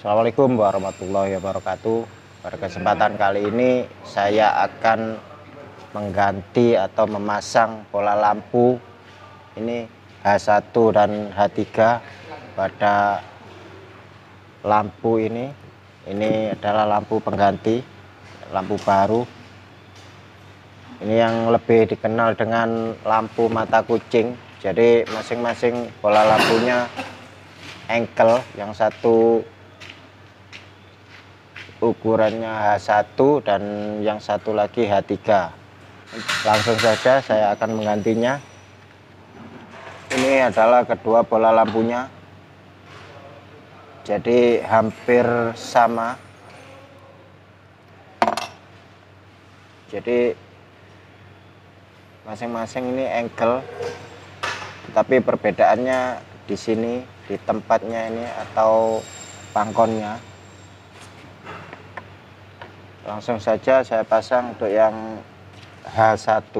Assalamualaikum warahmatullahi wabarakatuh. Pada kesempatan kali ini saya akan mengganti atau memasang pola lampu ini H1 dan H3 pada lampu ini. Ini adalah lampu pengganti, lampu baru. Ini yang lebih dikenal dengan lampu mata kucing. Jadi masing-masing pola lampunya engkel, yang satu ukurannya H1 dan yang satu lagi H3 langsung saja saya akan menggantinya. Ini adalah kedua bola lampunya. Jadi hampir sama. Jadi masing-masing ini engkel tapi perbedaannya di sini di tempatnya ini atau pangkonnya langsung saja saya pasang untuk yang H1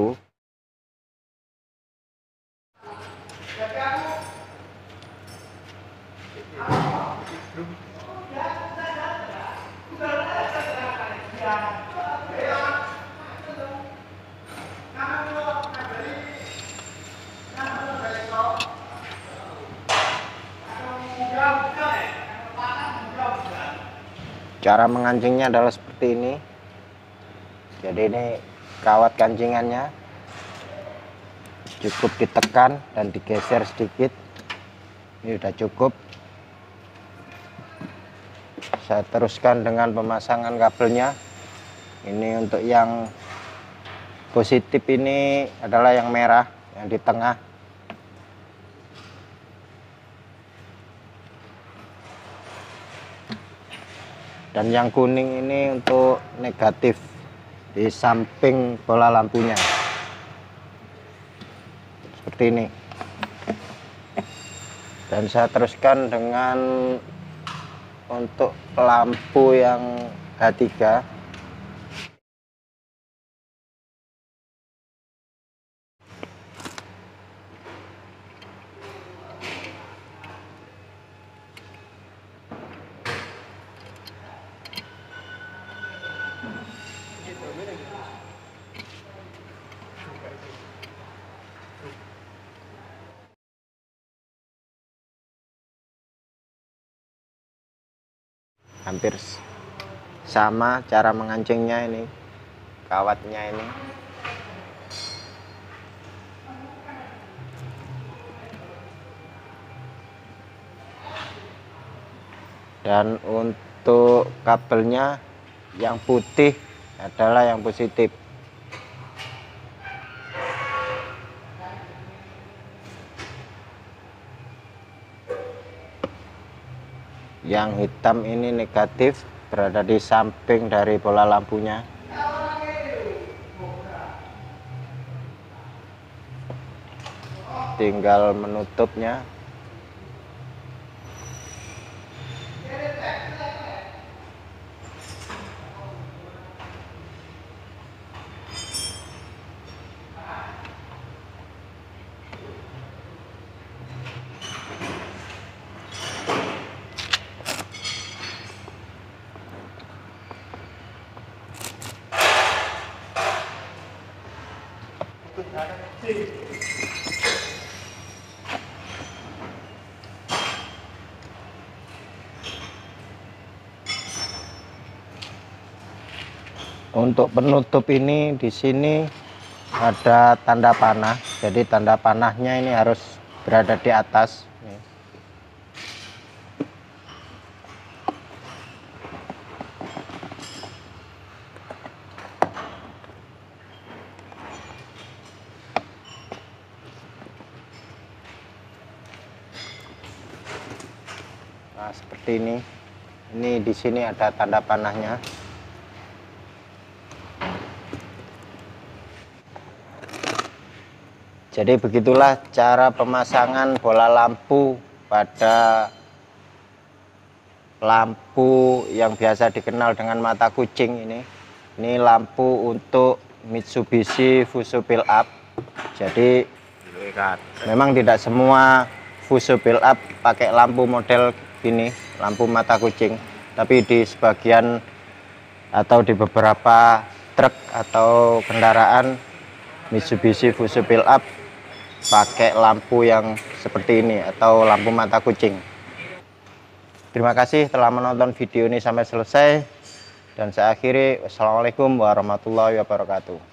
cara mengancingnya adalah seperti ini. Jadi ini kawat kancingannya. Cukup ditekan dan digeser sedikit. Ini sudah cukup. Saya teruskan dengan pemasangan kabelnya. Ini untuk yang positif ini adalah yang merah yang di tengah dan yang kuning ini untuk negatif di samping bola lampunya. Seperti ini. Dan saya teruskan dengan untuk lampu yang H3 hampir sama cara mengancingnya ini kawatnya ini. Dan untuk kabelnya yang putih adalah yang positif. Yang hitam ini negatif berada di samping dari bola lampunya. Tinggal menutupnya untuk penutup ini di sini ada tanda panah. Jadi tanda panahnya ini harus berada di atas nah seperti ini ini di sini ada tanda panahnya Jadi begitulah cara pemasangan bola lampu pada lampu yang biasa dikenal dengan mata kucing ini. Ini lampu untuk Mitsubishi Fuso Build Up. Jadi memang tidak semua Fuso Build Up pakai lampu model ini, lampu mata kucing. tapi di sebagian atau di beberapa truk atau kendaraan Mitsubishi Fuso Build Up pakai lampu yang seperti ini atau lampu mata kucing. Terima kasih telah menonton video ini sampai selesai. Dan saya akhiri wassalamualaikum warahmatullahi wabarakatuh